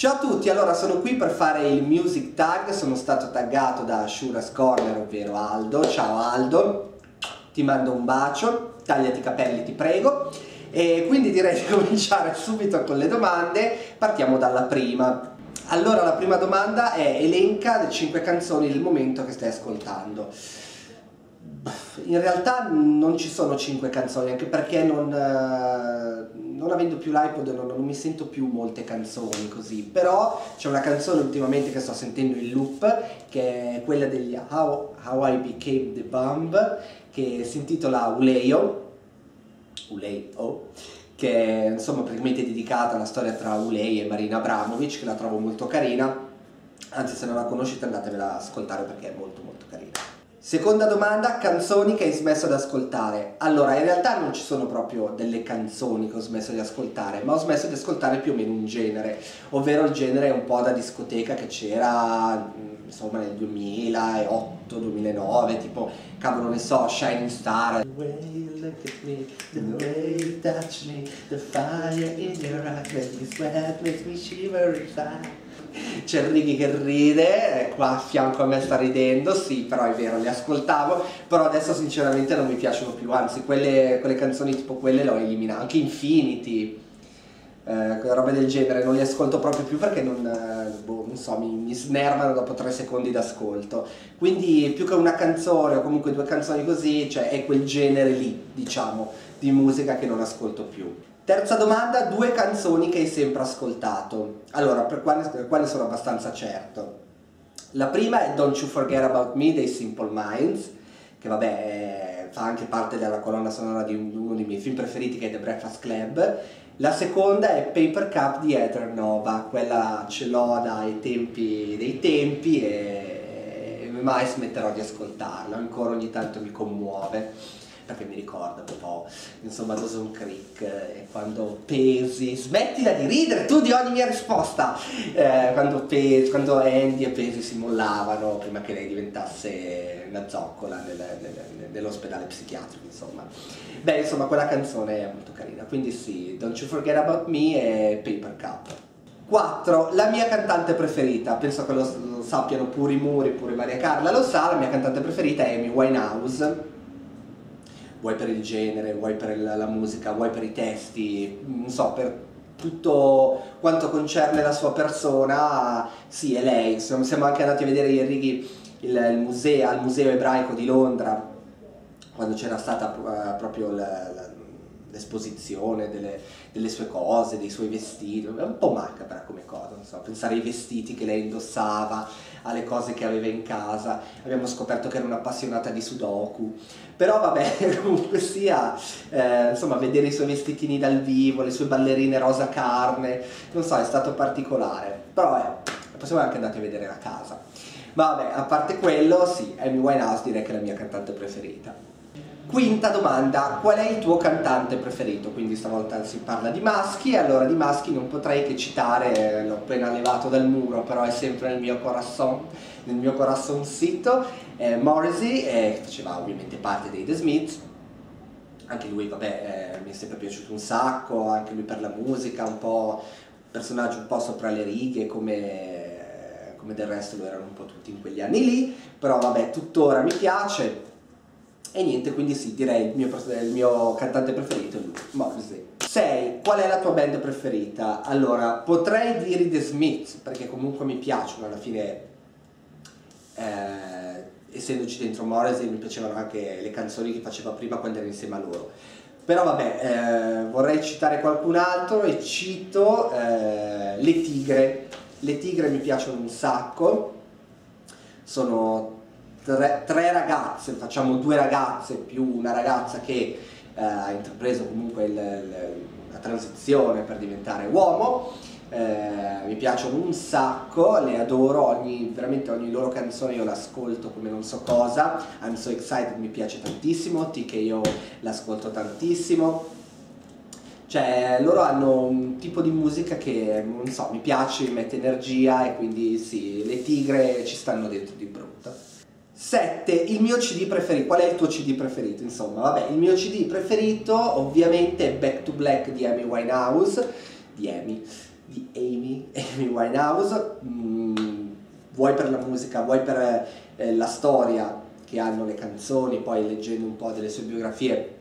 Ciao a tutti, allora sono qui per fare il music tag, sono stato taggato da Shura's Corner, ovvero Aldo. Ciao Aldo, ti mando un bacio, tagliati i capelli ti prego. E quindi direi di cominciare subito con le domande, partiamo dalla prima. Allora la prima domanda è elenca le 5 canzoni del momento che stai ascoltando in realtà non ci sono cinque canzoni, anche perché non, eh, non avendo più l'iPod non, non, mi sento più molte canzoni così, però c'è una canzone ultimamente che sto sentendo in loop, che è quella degli How, How I Became the Bomb, che si intitola Uleio, Uleio, che è insomma praticamente dedicata alla storia tra Ulei e Marina Abramovic, che la trovo molto carina, anzi se non la conoscete andatevela ad ascoltare perché è molto molto carina. Seconda domanda, canzoni che hai smesso di ascoltare. Allora, in realtà non ci sono proprio delle canzoni che ho smesso di ascoltare, ma ho smesso di ascoltare più o meno un genere, ovvero il genere un po' da discoteca che c'era, mm, insomma, nel 2008-2009, tipo, cavolo ne so, Shining Star. The way you look at me, the way you touch me, the fire in your eyes makes me sweat, makes me shiver inside c'è Righi che ride, qua a fianco a me sta ridendo, sì, però è vero, le ascoltavo, però adesso sinceramente non mi piacciono più, anzi quelle, quelle canzoni tipo quelle le ho eliminate, anche Infinity, eh, robe del genere, non le ascolto proprio più perché non, eh, boh, non so, mi, mi snervano dopo tre secondi d'ascolto, quindi più che una canzone o comunque due canzoni così, cioè è quel genere lì, diciamo, di musica che non ascolto più. Terza domanda, due canzoni che hai sempre ascoltato. Allora, per quale, sono abbastanza certo. La prima è Don't You Forget About Me dei Simple Minds, che vabbè fa anche parte della colonna sonora di uno dei miei film preferiti che è The Breakfast Club. La seconda è Paper Cup di Ether Nova, quella ce l'ho dai tempi dei tempi e mai smetterò di ascoltarla, ancora ogni tanto mi commuove perché mi ricorda un po' insomma Dawson Creek e quando pesi smettila di ridere tu di ogni mia risposta. Eh, quando, pesi, quando Andy e Pesi si mollavano prima che lei diventasse una zoccola nel, nel, nell'ospedale psichiatrico insomma. Beh insomma quella canzone è molto carina. Quindi sì Don't You Forget About Me e Paper Cup. 4. La mia cantante preferita, penso che lo sappiano pure i muri, pure Maria Carla lo sa, la mia cantante preferita è Amy Winehouse vuoi per il genere, vuoi per la musica, vuoi per i testi, non so, per tutto quanto concerne la sua persona, sì, è lei. Siamo anche andati a vedere i righi il, il museo, al Museo Ebraico di Londra, quando c'era stata uh, proprio la, la, l'esposizione delle, delle, sue cose, dei suoi vestiti, è un po' macabra come cosa, non so, pensare ai vestiti che lei indossava, alle cose che aveva in casa, abbiamo scoperto che era un'appassionata di sudoku, però vabbè, comunque sia, eh, insomma, vedere i suoi vestitini dal vivo, le sue ballerine rosa carne, non so, è stato particolare, però eh, possiamo anche andare a vedere la casa. Vabbè, a parte quello, sì, Amy Winehouse direi che è la mia cantante preferita. Quinta domanda, qual è il tuo cantante preferito? Quindi stavolta si parla di maschi, allora di maschi non potrei che citare, eh, l'ho appena levato dal muro, però è sempre nel mio corazon, nel mio corazoncito, eh, Morrissey, eh, che faceva ovviamente parte dei The Smiths, anche lui vabbè eh, mi è sempre piaciuto un sacco, anche lui per la musica, un po' personaggio un po' sopra le righe come, come del resto lo erano un po' tutti in quegli anni lì, però vabbè tuttora mi piace, e niente, quindi sì, direi il mio, il mio cantante preferito è lui, Morrissey. 6. Qual è la tua band preferita? Allora, potrei dire The Smiths, perché comunque mi piacciono alla fine, eh, essendoci dentro Morrissey, mi piacevano anche le canzoni che faceva prima quando ero insieme a loro. Però vabbè, eh, vorrei citare qualcun altro e cito eh, Le Tigre. Le Tigre mi piacciono un sacco, sono tre, tre, ragazze, facciamo due ragazze più una ragazza che eh, ha intrapreso comunque il, il, la transizione per diventare uomo, eh, mi piacciono un sacco, le adoro, ogni, veramente ogni loro canzone io l'ascolto come non so cosa, I'm So Excited mi piace tantissimo, TKO l'ascolto tantissimo, cioè loro hanno un tipo di musica che non so, mi piace, mi mette energia e quindi sì, le tigre ci stanno dentro di brutto. 7. Il mio CD preferito. Qual è il tuo CD preferito? Insomma, vabbè, il mio CD preferito ovviamente è Back to Black di Amy Winehouse, di Amy, di Amy, Amy Winehouse, mm, vuoi per la musica, vuoi per eh, la storia che hanno le canzoni, poi leggendo un po' delle sue biografie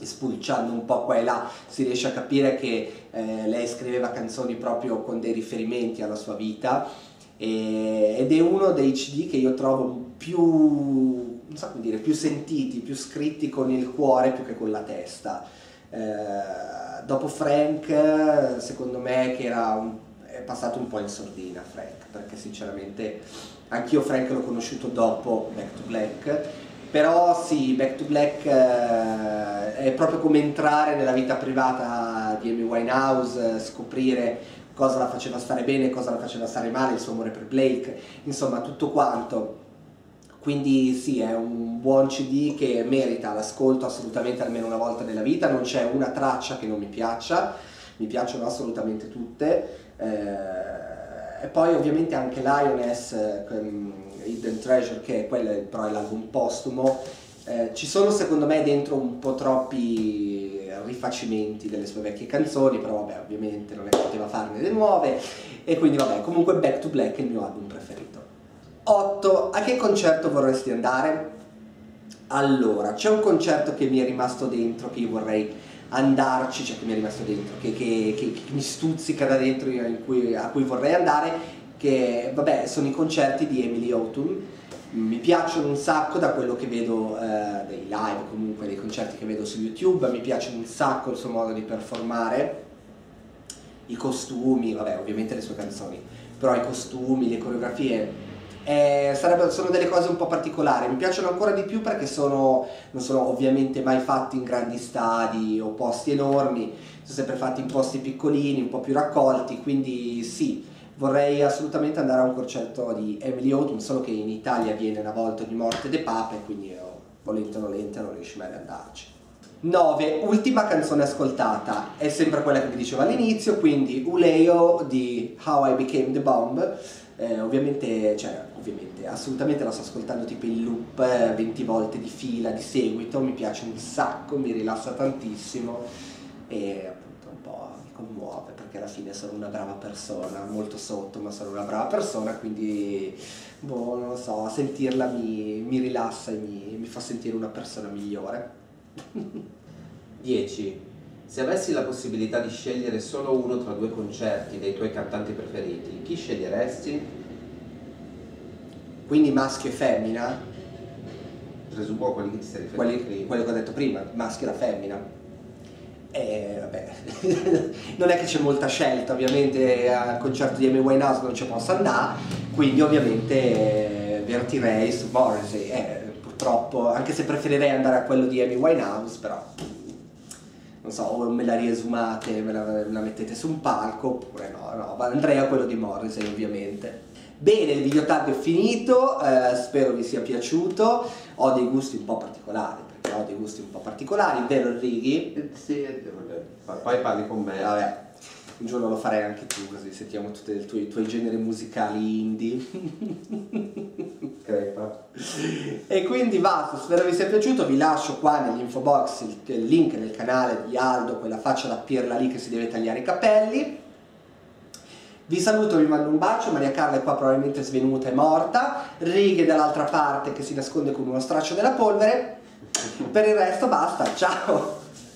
e spulciando un po' qua e là si riesce a capire che eh, lei scriveva canzoni proprio con dei riferimenti alla sua vita e, ed è uno dei CD che io trovo più, so dire, più sentiti, più scritti con il cuore più che con la testa. Eh, dopo Frank, secondo me che era un, è passato un po' in sordina Frank, perché sinceramente anch'io Frank l'ho conosciuto dopo Back to Black, però sì, Back to Black eh, è proprio come entrare nella vita privata di Amy Winehouse, scoprire cosa la faceva stare bene, cosa la faceva stare male, il suo amore per Blake, insomma tutto quanto. Quindi sì, è un buon CD che merita l'ascolto assolutamente almeno una volta nella vita, non c'è una traccia che non mi piaccia, mi piacciono assolutamente tutte. Eh, e poi ovviamente anche Lioness, um, Hidden Treasure, che è quello, però è l'album postumo, eh, ci sono secondo me dentro un po' troppi rifacimenti delle sue vecchie canzoni, però vabbè ovviamente non che poteva farne delle nuove e quindi vabbè comunque Back to Black è il mio album preferito. 8. A che concerto vorresti andare? Allora, c'è un concerto che mi è rimasto dentro che io vorrei andarci, cioè che mi è rimasto dentro, che, che, che, che mi stuzzica da dentro, cui, a cui vorrei andare, che vabbè sono i concerti di Emily Autumn mi piacciono un sacco da quello che vedo eh, dei live, comunque dei concerti che vedo su YouTube, mi piace un sacco il suo modo di performare, i costumi, vabbè ovviamente le sue canzoni, però i costumi, le coreografie, eh, sarebbe, sono delle cose un po' particolari, mi piacciono ancora di più perché sono, non sono ovviamente mai fatti in grandi stadi o posti enormi, sono sempre fatti in posti piccolini, un po' più raccolti, quindi sì, vorrei assolutamente andare a un concerto di Emily Autumn, solo che in Italia viene una volta di morte de pape, quindi io volente o nolente non riesco mai ad andarci. 9. Ultima canzone ascoltata, è sempre quella che vi dicevo all'inizio, quindi Uleo di How I Became the Bomb. Eh, ovviamente, cioè, ovviamente, assolutamente la sto ascoltando tipo in loop eh, 20 volte di fila, di seguito, mi piace un sacco, mi rilassa tantissimo e appunto un po' mi commuove perché alla fine sono una brava persona, molto sotto ma sono una brava persona, quindi boh, non lo so, sentirla mi, mi rilassa e mi, mi fa sentire una persona migliore. 10. Se avessi la possibilità di scegliere solo uno tra due concerti dei tuoi cantanti preferiti, chi sceglieresti? Quindi maschio e femmina? Presumo quelli che ti stai riferendo quelli, quelli che ho detto prima, maschio e la femmina. E vabbè, non è che c'è molta scelta, ovviamente al concerto di Amy Winehouse non ci posso andare, quindi ovviamente eh, vertirei su Morrissey. Eh, purtroppo, anche se preferirei andare a quello di Amy Winehouse, però non so, o me la riesumate, me la, me la mettete su un palco, oppure no, no, andrei a quello di Morrissey ovviamente. Bene, il video tag è finito, eh, spero vi sia piaciuto, ho dei gusti un po' particolari, ho dei gusti un po' particolari, vero Righi? Sì, poi parli con me. Vabbè, un giorno lo farei anche tu, così sentiamo tutti i tuoi, tuoi generi musicali indie. Crepa. E quindi basta, spero vi sia piaciuto, vi lascio qua nell'info box il, il link del canale di Aldo, quella faccia da pirla lì che si deve tagliare i capelli. Vi saluto, vi mando un bacio, Maria Carla è qua probabilmente svenuta e morta, Righe dall'altra parte che si nasconde con uno straccio della polvere, per il resto basta, ciao!